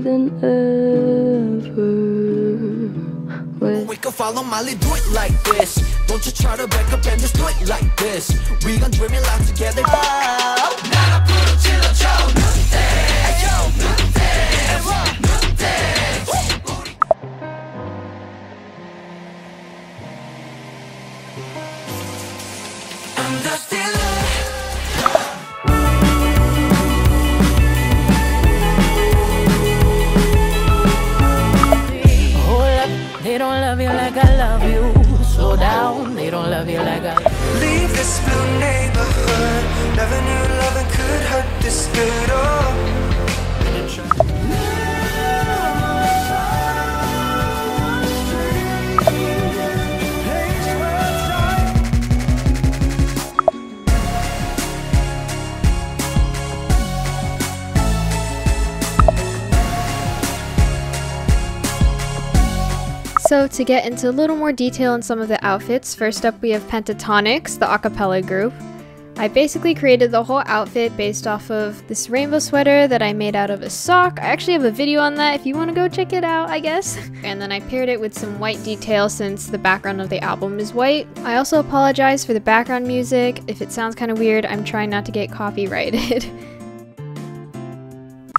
Than ever with We can follow Molly, do it like this. Don't you try to back up and just do it like this. We gon' dream it loud together. 날 this good. So to get into a little more detail in some of the outfits, first up we have Pentatonix, the a cappella group. I basically created the whole outfit based off of this rainbow sweater that I made out of a sock. I actually have a video on that if you want to go check it out, I guess. And then I paired it with some white detail since the background of the album is white. I also apologize for the background music. If it sounds kind of weird, I'm trying not to get copyrighted.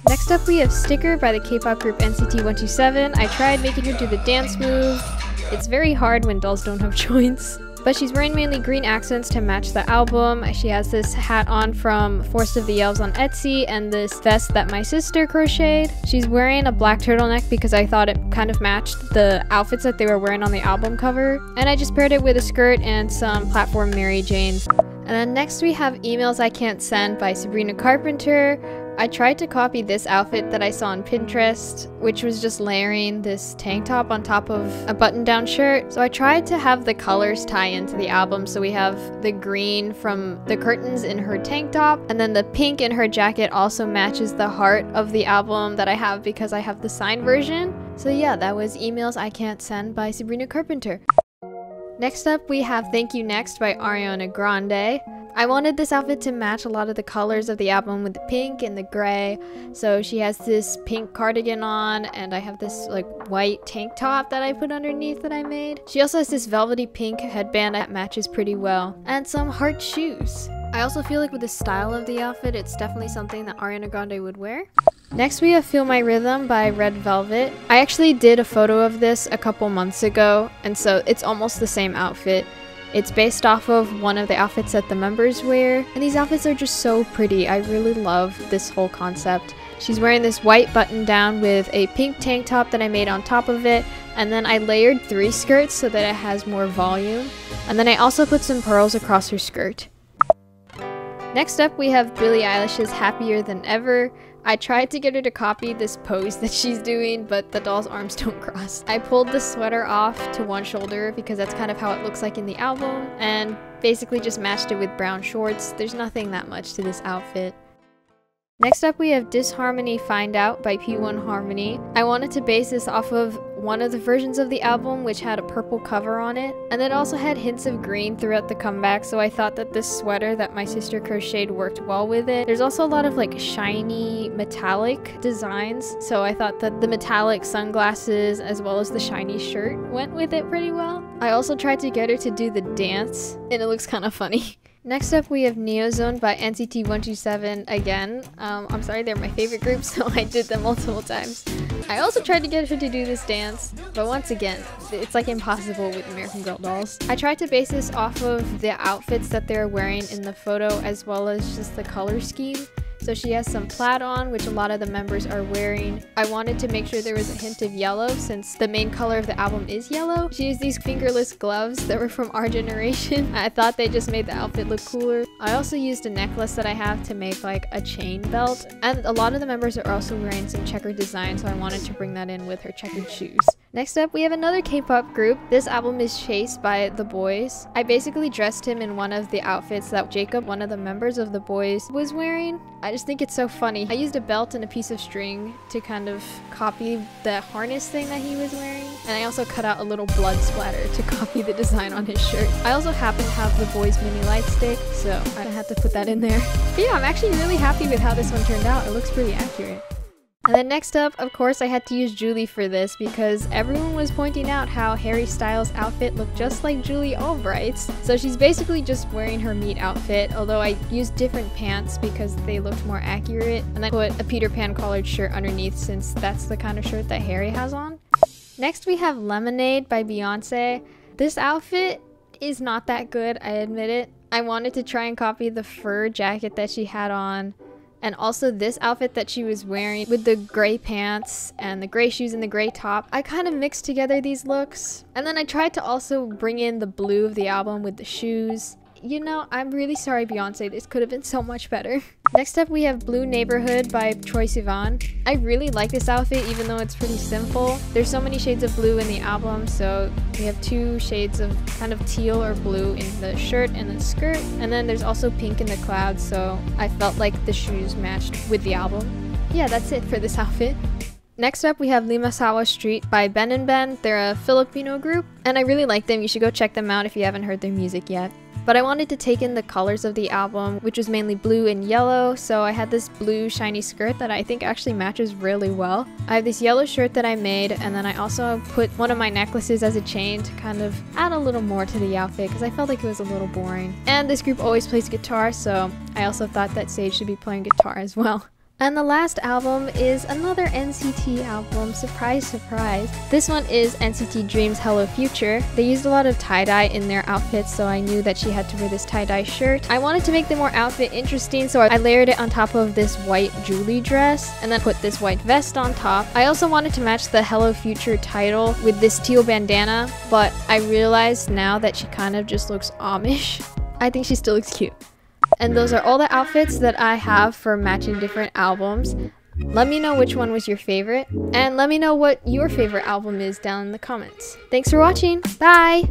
Next up, we have Sticker by the K-pop group NCT 127. I tried making her do the dance move. It's very hard when dolls don't have joints. But she's wearing mainly green accents to match the album. She has this hat on from Forest of the Elves on Etsy and this vest that my sister crocheted. She's wearing a black turtleneck because I thought it kind of matched the outfits that they were wearing on the album cover. And I just paired it with a skirt and some platform Mary Janes. And then next we have Emails I Can't Send by Sabrina Carpenter. I tried to copy this outfit that I saw on Pinterest, which was just layering this tank top on top of a button down shirt. So I tried to have the colors tie into the album. So we have the green from the curtains in her tank top, and then the pink in her jacket also matches the heart of the album that I have because I have the signed version. So yeah, that was Emails I Can't Send by Sabrina Carpenter. Next up, we have Thank You Next by Ariana Grande. I wanted this outfit to match a lot of the colors of the album with the pink and the gray. So she has this pink cardigan on, and I have this like white tank top that I put underneath that I made. She also has this velvety pink headband that matches pretty well, and some heart shoes. I also feel like with the style of the outfit, it's definitely something that Ariana Grande would wear. Next, we have Feel My Rhythm by Red Velvet. I actually did a photo of this a couple months ago, and so it's almost the same outfit. It's based off of one of the outfits that the members wear, and these outfits are just so pretty. I really love this whole concept. She's wearing this white button down with a pink tank top that I made on top of it, and then I layered three skirts so that it has more volume. And then I also put some pearls across her skirt. Next up, we have Billie Eilish's Happier Than Ever. I tried to get her to copy this pose that she's doing, but the doll's arms don't cross. I pulled the sweater off to one shoulder because that's kind of how it looks like in the album, and basically just matched it with brown shorts. There's nothing that much to this outfit. Next up, we have Disharmony Find Out by P1 Harmony. I wanted to base this off of one of the versions of the album, which had a purple cover on it, and it also had hints of green throughout the comeback, so I thought that this sweater that my sister crocheted worked well with it. There's also a lot of like shiny metallic designs, so I thought that the metallic sunglasses as well as the shiny shirt went with it pretty well. I also tried to get her to do the dance, and it looks kind of funny. Next up, we have Neozone by NCT 127 again. Um, I'm sorry, they're my favorite group, so I did them multiple times. I also tried to get her to do this dance, but once again, it's like impossible with American Girl dolls. I tried to base this off of the outfits that they're wearing in the photo as well as just the color scheme So she has some plaid on, which a lot of the members are wearing. I wanted to make sure there was a hint of yellow since the main color of the album is yellow. She has these fingerless gloves that were from our generation. I thought they just made the outfit look cooler. I also used a necklace that I have to make like a chain belt. And a lot of the members are also wearing some checkered design, so I wanted to bring that in with her checkered shoes. Next up, we have another K-pop group. This album is Chase by The Boyz. I basically dressed him in one of the outfits that Jacob, one of the members of The Boyz, was wearing. I just think it's so funny. I used a belt and a piece of string to kind of copy the harness thing that he was wearing. And I also cut out a little blood splatter to copy the design on his shirt. I also happen to have The Boyz mini light stick, so I had to put that in there. But yeah, I'm actually really happy with how this one turned out. It looks pretty accurate. And then next up, of course, I had to use Julie for this because everyone was pointing out how Harry Styles' outfit looked just like Julie Albright's. So she's basically just wearing her meet outfit, although I used different pants because they looked more accurate. And I put a Peter Pan collared shirt underneath since that's the kind of shirt that Harry has on. Next, we have Lemonade by Beyonce. This outfit is not that good, I admit it. I wanted to try and copy the fur jacket that she had on and also this outfit that she was wearing with the gray pants and the gray shoes and the gray top. I kind of mixed together these looks. And then I tried to also bring in the blue of the album with the shoes you know, I'm really sorry, Beyonce. This could have been so much better. Next up, we have Blue Neighborhood by Troye Sivan. I really like this outfit, even though it's pretty simple. There's so many shades of blue in the album, so we have two shades of kind of teal or blue in the shirt and the skirt. And then there's also pink in the clouds, so I felt like the shoes matched with the album. Yeah, that's it for this outfit. Next up, we have Limasawa Street by Ben and Ben. They're a Filipino group, and I really like them. You should go check them out if you haven't heard their music yet. But I wanted to take in the colors of the album, which was mainly blue and yellow, so I had this blue shiny skirt that I think actually matches really well. I have this yellow shirt that I made, and then I also put one of my necklaces as a chain to kind of add a little more to the outfit because I felt like it was a little boring. And this group always plays guitar, so I also thought that Sage should be playing guitar as well. And the last album is another NCT album, surprise, surprise. This one is NCT Dream's Hello Future. They used a lot of tie-dye in their outfits, so I knew that she had to wear this tie-dye shirt. I wanted to make the more outfit interesting, so I layered it on top of this white Julie dress, and then put this white vest on top. I also wanted to match the Hello Future title with this teal bandana, but I realized now that she kind of just looks Amish. I think she still looks cute. And those are all the outfits that I have for matching different albums. Let me know which one was your favorite, and let me know what your favorite album is down in the comments. Thanks for watching. Bye!